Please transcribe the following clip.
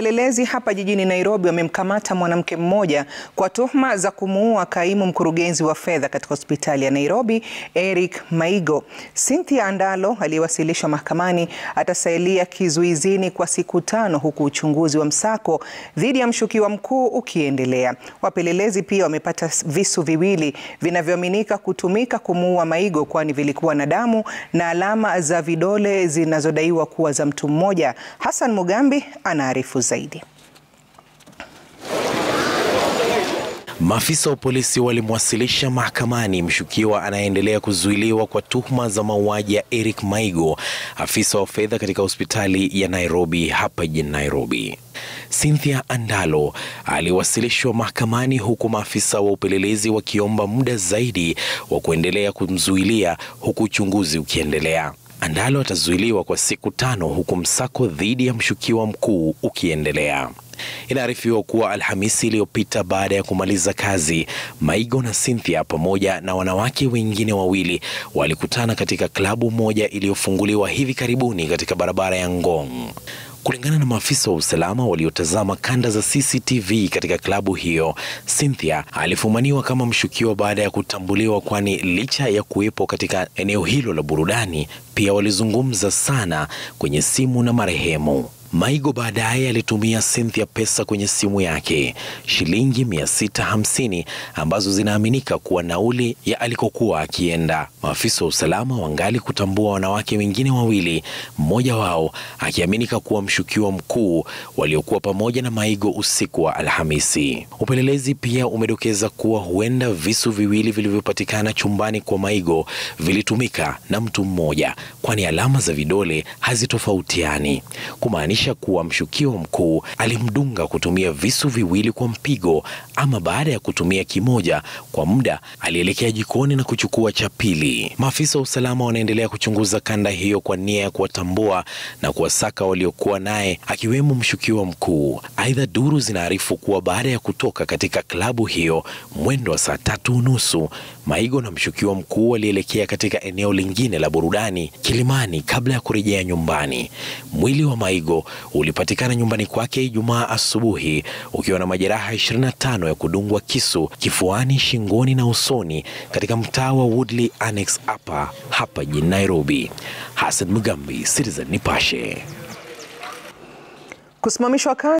Wapelelezi hapa jijini Nairobi wamemkamata mwanamke mmoja kwa tuhuma za kumuua kaimu mkurugenzi wa fedha katika hospitali ya Nairobi, Eric Maigo. Cynthia Andalo aliyewasilishwa mahakamani atasalia kizuizini kwa siku tano huku uchunguzi wa msako dhidi ya mshukiwa mkuu ukiendelea. Wapelelezi pia wamepata visu viwili vinavyoaminika kutumika kumuua Maigo kwani vilikuwa na damu na alama za vidole zinazodaiwa kuwa za mtu mmoja. Hassan Mugambi anaarifu zaidi. Maafisa wa polisi walimwasilisha mahakamani mshukiwa anayeendelea kuzuiliwa kwa tuhuma za mauaji ya Eric Maigo, afisa wa fedha katika hospitali ya Nairobi hapa jijini Nairobi. Cynthia Andalo aliwasilishwa mahakamani huku maafisa wa upelelezi wakiomba muda zaidi wa kuendelea kumzuilia huku uchunguzi ukiendelea. Andalo atazuiliwa kwa siku tano huku msako dhidi ya mshukiwa mkuu ukiendelea. Inaarifiwa kuwa Alhamisi iliyopita baada ya kumaliza kazi, Maigo na Cynthia pamoja na wanawake wengine wawili walikutana katika klabu moja iliyofunguliwa hivi karibuni katika barabara ya Ngong. Kulingana na maafisa wa usalama waliotazama kanda za CCTV katika klabu hiyo, Cynthia alifumaniwa kama mshukiwa baada ya kutambuliwa, kwani licha ya kuwepo katika eneo hilo la burudani, pia walizungumza sana kwenye simu na marehemu. Maigo baadaye alitumia Cynthia pesa kwenye simu yake shilingi 650 ambazo zinaaminika kuwa nauli ya alikokuwa akienda. Maafisa wa usalama wangali kutambua wanawake wengine wawili, mmoja wao akiaminika kuwa mshukiwa mkuu waliokuwa pamoja na Maigo usiku wa Alhamisi. Upelelezi pia umedokeza kuwa huenda visu viwili vilivyopatikana chumbani kwa Maigo vilitumika na mtu mmoja, kwani alama za vidole hazitofautiani kumaanisha kuwa mshukiwa mkuu alimdunga kutumia visu viwili kwa mpigo, ama baada ya kutumia kimoja kwa muda alielekea jikoni na kuchukua cha pili. Maafisa wa usalama wanaendelea kuchunguza kanda hiyo kwa nia ya kuwatambua na kuwasaka waliokuwa naye akiwemo mshukiwa mkuu. Aidha, duru zinaarifu kuwa baada ya kutoka katika klabu hiyo mwendo wa saa tatu unusu, Maigo na mshukiwa mkuu walielekea katika eneo lingine la burudani Kilimani kabla ya kurejea nyumbani. Mwili wa Maigo ulipatikana nyumbani kwake Ijumaa asubuhi ukiwa na majeraha 25 ya kudungwa kisu kifuani, shingoni na usoni katika mtaa wa Woodley Annex hapa hapa jijini Nairobi. Hassan Mugambi, Citizen Nipashe. Kusimamishwa kazi